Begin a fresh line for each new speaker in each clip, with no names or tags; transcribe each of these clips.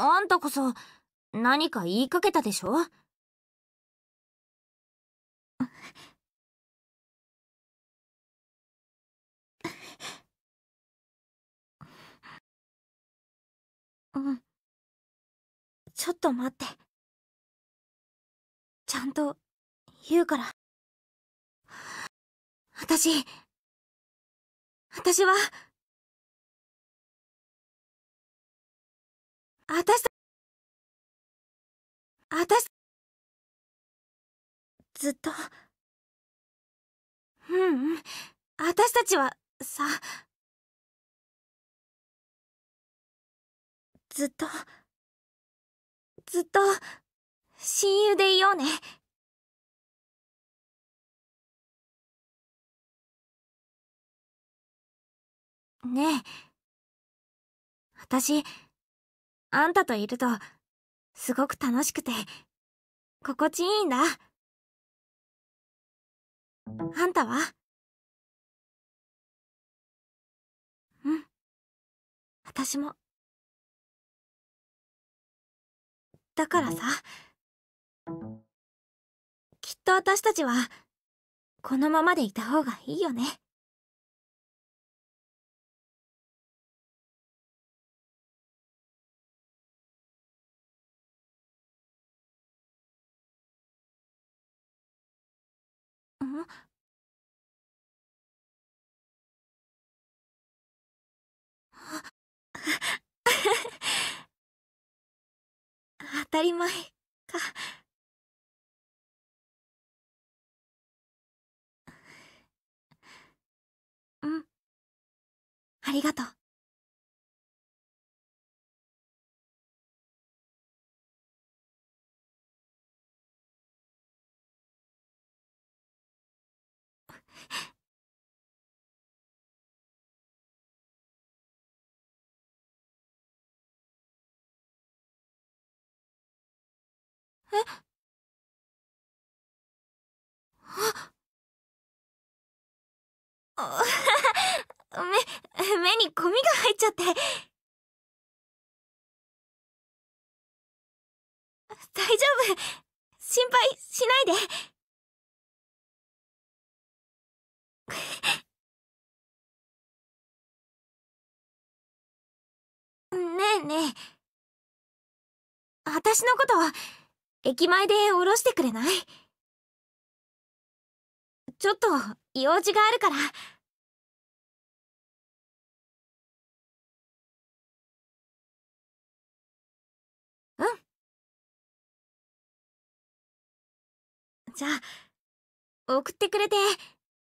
あんたこそ、何か言いかけたでしょ？
うん。ちょっと待って。ちゃんと言うから。私、私は、私た、私、ずっと、ううん、私たちは、さ、ずっと、ずっと、親友でいようね。ねえ。私、あんたといると、すごく楽しくて、心地いいんだ。あんたは？うん。私も。だからさ、きっと私たちは、このままでいた方がいいよね。当たり前か。うん。ありがとう。え？あ目、目にゴミが入っちゃって。大丈夫。心配しないで。ねえねえ。私のことは駅前で降ろしてくれない？ちょっと用事があるから。うんじゃあ、送ってくれて、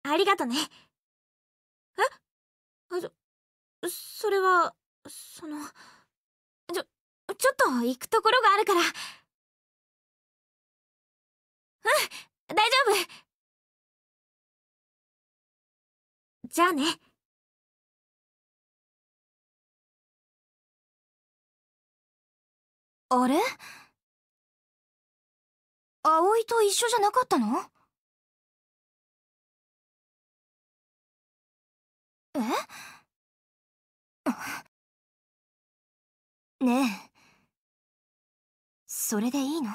ありがとね。え？あ、そ、それは、その、ちょ、ちょっと行くところがあるから。うん大丈夫。じゃあね。
あれ？葵と一緒じゃなかったの？え？ねえ。それでいいの？